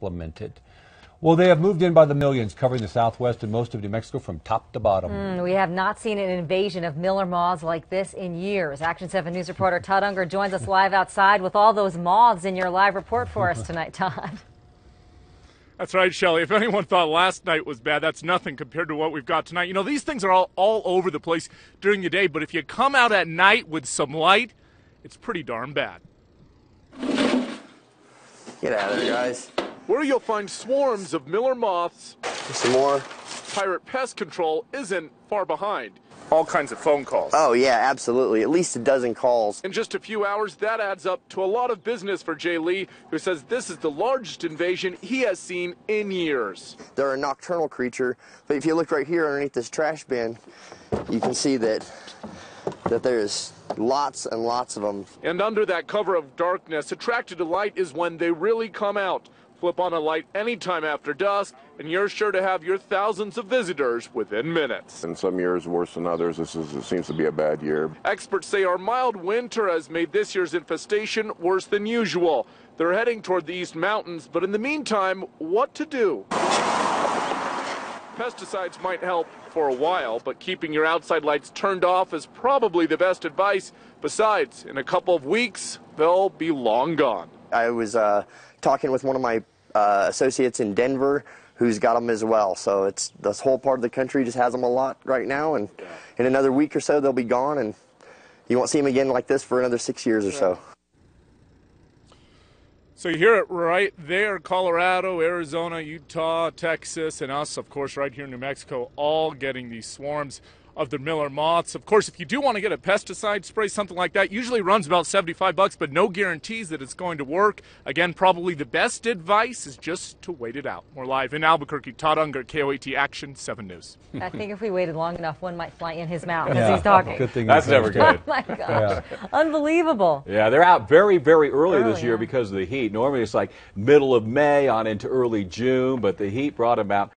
implemented. Well, they have moved in by the millions, covering the southwest and most of New Mexico from top to bottom. Mm, we have not seen an invasion of Miller moths like this in years. Action 7 News reporter Todd Unger joins us live outside with all those moths in your live report for us tonight, Todd. That's right, Shelly. If anyone thought last night was bad, that's nothing compared to what we've got tonight. You know, these things are all, all over the place during the day, but if you come out at night with some light, it's pretty darn bad. Get out of there, guys. Where you'll find swarms of Miller moths, Some more. Pirate Pest Control isn't far behind. All kinds of phone calls. Oh, yeah, absolutely. At least a dozen calls. In just a few hours, that adds up to a lot of business for Jay Lee, who says this is the largest invasion he has seen in years. They're a nocturnal creature, but if you look right here underneath this trash bin, you can see that that there's lots and lots of them. And under that cover of darkness, attracted to light is when they really come out. Flip on a light anytime after dusk, and you're sure to have your thousands of visitors within minutes. In some years worse than others. This is, it seems to be a bad year. Experts say our mild winter has made this year's infestation worse than usual. They're heading toward the East Mountains, but in the meantime, what to do? Pesticides might help for a while, but keeping your outside lights turned off is probably the best advice. Besides, in a couple of weeks, they'll be long gone. I was uh, talking with one of my uh, associates in Denver who's got them as well. So it's this whole part of the country just has them a lot right now, and in another week or so they'll be gone, and you won't see them again like this for another six years or so. So you hear it right there Colorado, Arizona, Utah, Texas, and us, of course, right here in New Mexico, all getting these swarms of the Miller moths. Of course, if you do want to get a pesticide spray, something like that, usually runs about 75 bucks, but no guarantees that it's going to work. Again, probably the best advice is just to wait it out. More live in Albuquerque, Todd Unger, KOAT Action 7 News. I think if we waited long enough, one might fly in his mouth as he's talking. Good thing That's you never finished good. Oh my gosh. Unbelievable. Yeah, they're out very, very early, this year huh? because of the heat. Normally it's like middle of May on into early June, but the heat brought them out.